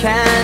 can